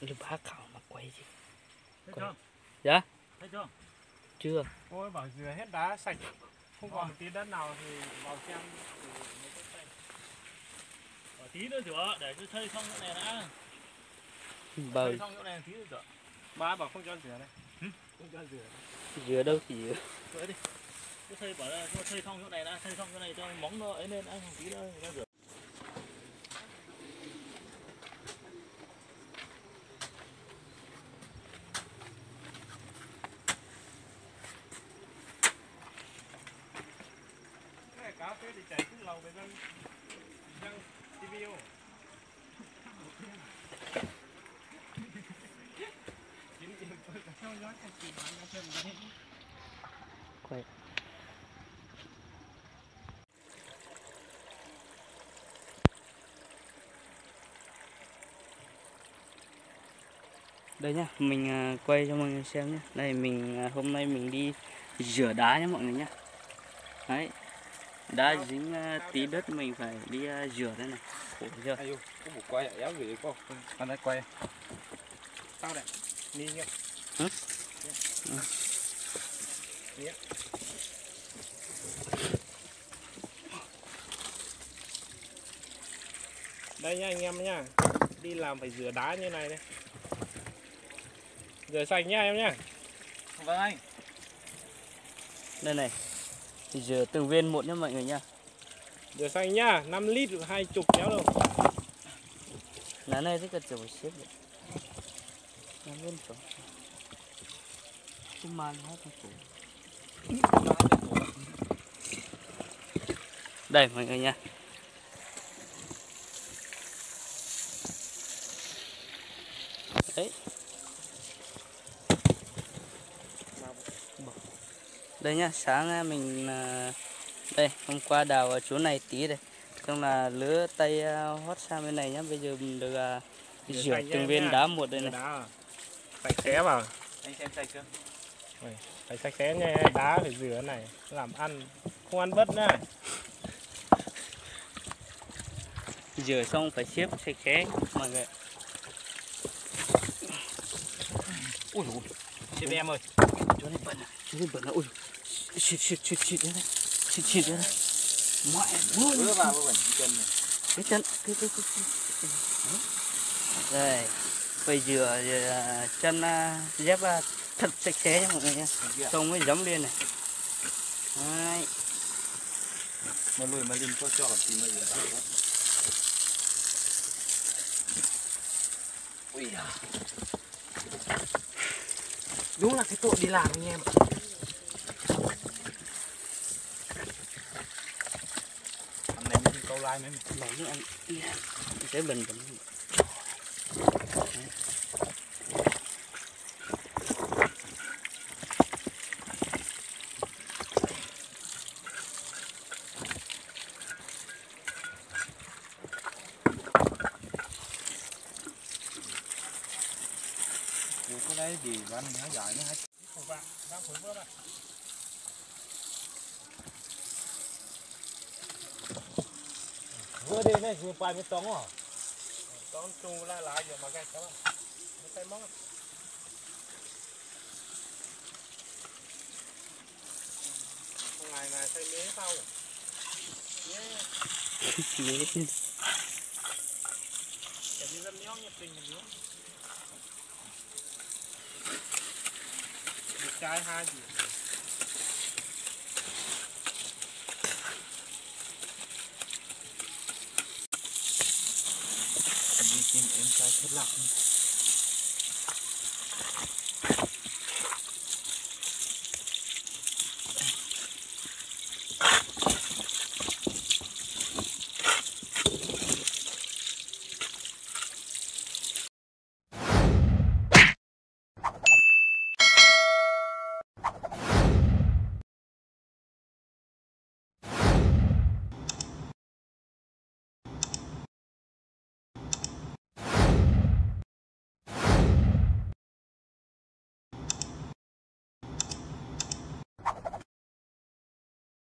Lưu bá khảo mà quay gì Thấy chưa? Dạ Thấy chưa? Chưa Ôi bảo dừa hết đá sạch Không còn tí đất nào thì vào xem. Ở tí nữa rửa để cứ xây xong chỗ này đã. Bờ xong chỗ này tí nữa rửa. Ba bảo không cho rửa này Không cho rửa dừa đâu thì dừa Rửa đi. Cứ xây bảo là cho xây xong chỗ này đã, xây xong chỗ này cho móng nó ấy lên đã, tí nữa người ta rửa. Cái thì cứ lầu về dân Dân Quay Đây nhá, mình à, quay cho mọi người xem nhé Đây mình à, hôm nay mình đi rửa đá nhé mọi người nhé Đấy. Đá dính à, tí đất mình phải đi à, rửa đây này Khổ chưa Ayo, có một quay éo gì có Anh ấy quay Sao đây? Ni nhá? Ừ. Đây nha anh em nhá Đi làm phải rửa đá như này đây Rửa sạch nha em nhá Vâng anh. Đây này Rửa từng viên một nhé mọi người nhá. Rửa sạch nhá 5 lít hai chục kéo đâu. Lá này rất là kiểu xếp vậy Nó lên chỗ Cái màn hết tủ Đây mọi người nha Đấy Đây nhá, sáng mình à, đây hôm qua đào ở chỗ này tí đây. Xong là lứa tay à, hót sang bên này nhá bây giờ mình được à, Rửa từng viên đá một đây này. đá à? Sạch sẽ vào. Anh xem sạch chưa? Phải sạch sẽ nha Đá phải rửa này Làm ăn Không ăn vất nhá. Rửa xong phải xếp sạch sẽ mọi người ui ui Xem em ơi. chỗ này bẩn à này bẩn à ui xịt xịt xịt xịt này xịt xịt này mẹ ui Đưa vào bẩn chân này. cái chân cái cái cái, cái. đây phải rửa rửa chân à, dép à, thật sạch sẽ nha mọi người nha xong mới giấm lên này Đấy. Mà lùi mà lên có cho thì mới vào. Ui da. Đúng là cái tội đi làm anh em ạ. Anh like nữa. bảo như anh bẩn bẩn Ủa cái đấy thì anh nó giỏi nó hết. Vừa đi này vừa bài mới tống à. Con chung la lá giờ mà cái đó. Nó tay móc. Ngày này xây mế sau. Yeah. Cái gì dân nhóc nhiệt tình. Một chai hai gì. im Imker lachen.